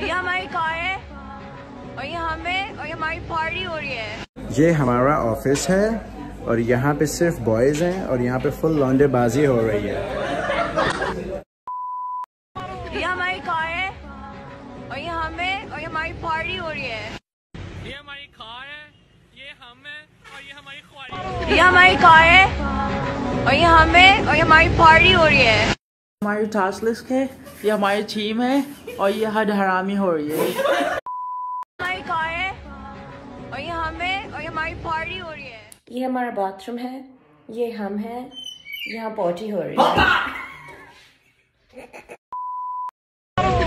ये हमारी कार है और ये हमें और ये हमारी पार्टी हो रही है। ये हमारा ऑफ़िस है और यहाँ पे सिर्फ़ बॉयज़ हैं और यहाँ पे फुल लौंडेबाजी हो रही है। ये हमारी कार है और ये हमें और ये हमारी पार्टी हो रही है। ये हमारी कार है ये हम है और ये हमारी ये हमारी कार है और ये हमें और ये हमारी पार्टी हो रही है। हमारी टास्क लिस्ट है ये हमारी टीम है और ये हद हरामी हो रही है। हमारी कार है और ये हमें और ये हमारी पार्टी हो रही है। ये हमारा बाथरूम है ये हम हैं यहाँ पॉटी हो रही है।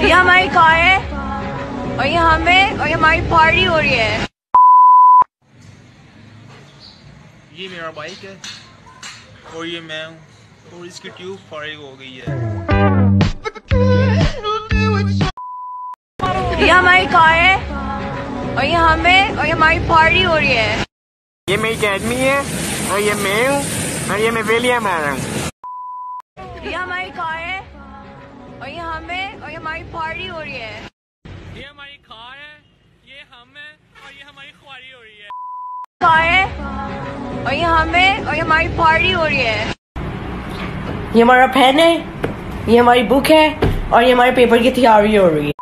ये हमारी कार है और ये हमें और ये हमारी पार्टी हो रही है। ये मेरा बाइक है और ये मैं हूँ। और इसकी ट्यूब फारिग हो गई है। ये हमारी कार है और ये हमें और ये हमारी पार्टी हो रही है। ये मेरी अकेडमी है और ये मैं हूँ और ये मैं वेलिया मारा हूँ। ये हमारी कार है और ये हमें और ये हमारी पार्टी हो रही है। ये हमारी कार है ये हम है और ये हमारी ख्वारी हो रही है। कार है और ये हमें और ये हमारी पार्टी हो रही है। ये हमारा पेन है ये हमारी बुक है और ये हमारे पेपर की तैयारी हो रही है।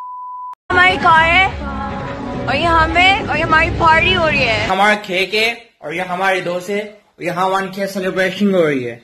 हमारी कार है और ये हमें और ये हमारी पार्टी हो रही है। हमारा केक है और ये हमारे दोस्त है और यहाँ वन के सेलिब्रेशन हो रही है।